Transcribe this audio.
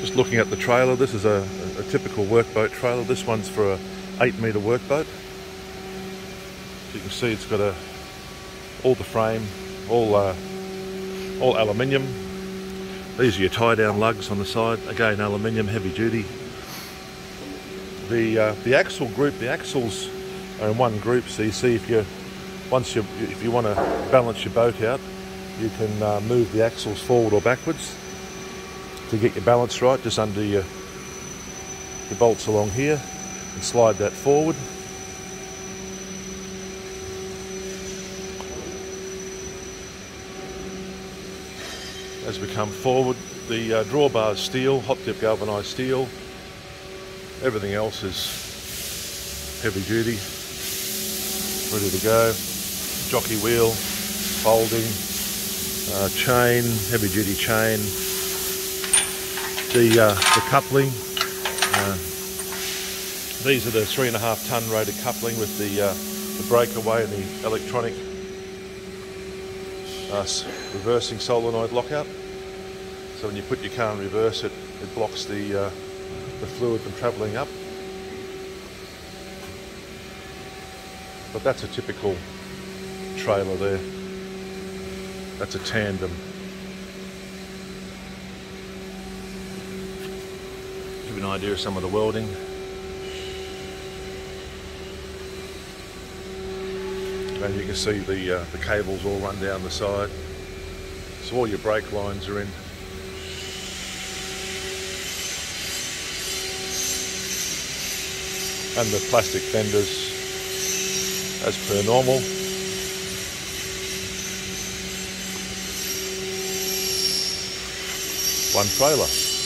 Just looking at the trailer, this is a, a typical workboat trailer. This one's for a 8 metre workboat. You can see it's got a all the frame, all uh, all aluminium. These are your tie down lugs on the side. Again, aluminium, heavy duty. The uh, the axle group, the axles are in one group. So you see if you once you if you want to balance your boat out, you can uh, move the axles forward or backwards to get your balance right just under your, your bolts along here and slide that forward. As we come forward, the uh, drawbar is steel, hot dip galvanised steel. Everything else is heavy duty, ready to go. Jockey wheel, folding, uh, chain, heavy duty chain, the, uh, the coupling. Uh, these are the three and a half ton rated coupling with the, uh, the breakaway and the electronic uh, reversing solenoid lockout. So when you put your car in reverse, it, it blocks the, uh, the fluid from travelling up. But that's a typical trailer there. That's a tandem. Give you an idea of some of the welding. And you can see the, uh, the cables all run down the side. So all your brake lines are in. And the plastic fenders as per normal. one trailer.